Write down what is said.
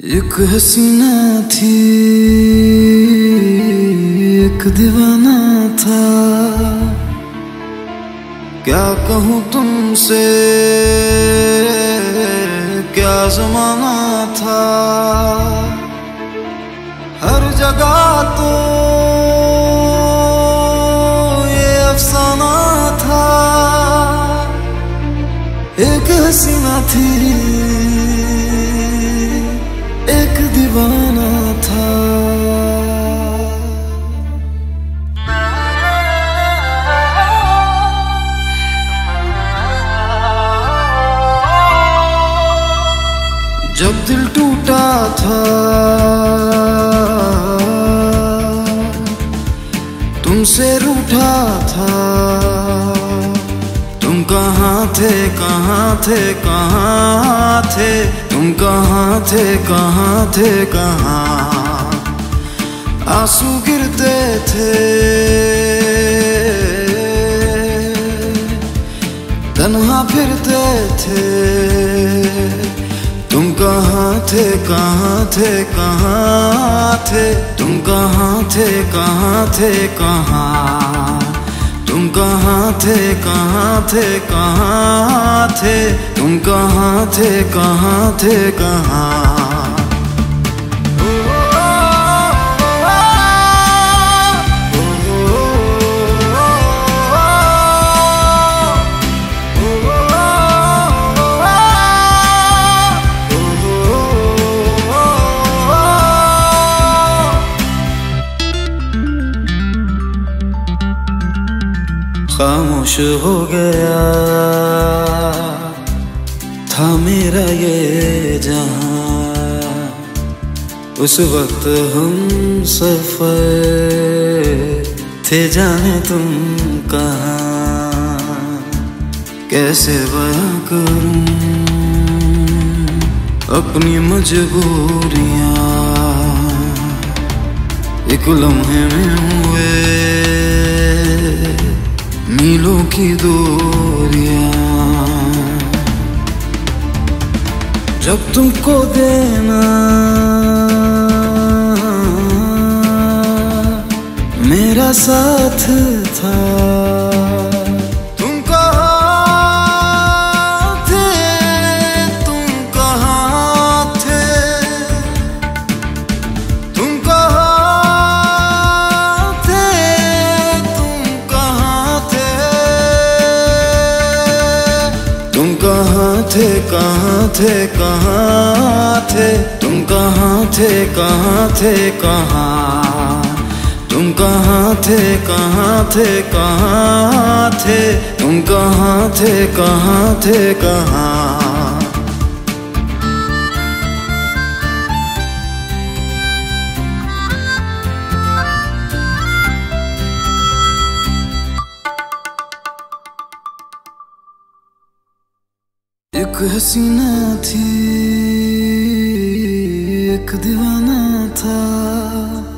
एक हसीना थी, एक दीवाना था। क्या कहूँ तुमसे, क्या जमाना था? हर जगह तो ये अफसाना था। एक हसीना थी दीवाना था। जब दिल टूटा था। थे, कहाँ थे कहाँ थे? तुम कहाँ थे कहाँ थे, कहाँ? आँसू गिरते थे। तन्हा फिरते थे। तुम कहाँ थे कहाँ थे कहाँ थे? तुम कहाँ थे कहाँ थे, कहाँ? तुम कहाँ थे कहाँ थे कहाँ थे? तुम कहाँ थे कहाँ थे कहाँ खामोश हो गया। था मेरा ये जहाँ। उस वक्त हम सफ़र थे जाने तुम कहाँ। कैसे बया करूँ अपनी मजबूरियाँ। एक लम्हे में हुए की दूरियाँ। जब तुमको देना मेरा साथ था। थे, कहाँ थे कहाँ थे? तुम कहाँ थे कहाँ थे, कहाँ? तुम कहाँ थे कहाँ थे कहाँ थे? तुम कहाँ थे कहाँ थे, कहाँ? एक हसीना थी एक दीवाना था।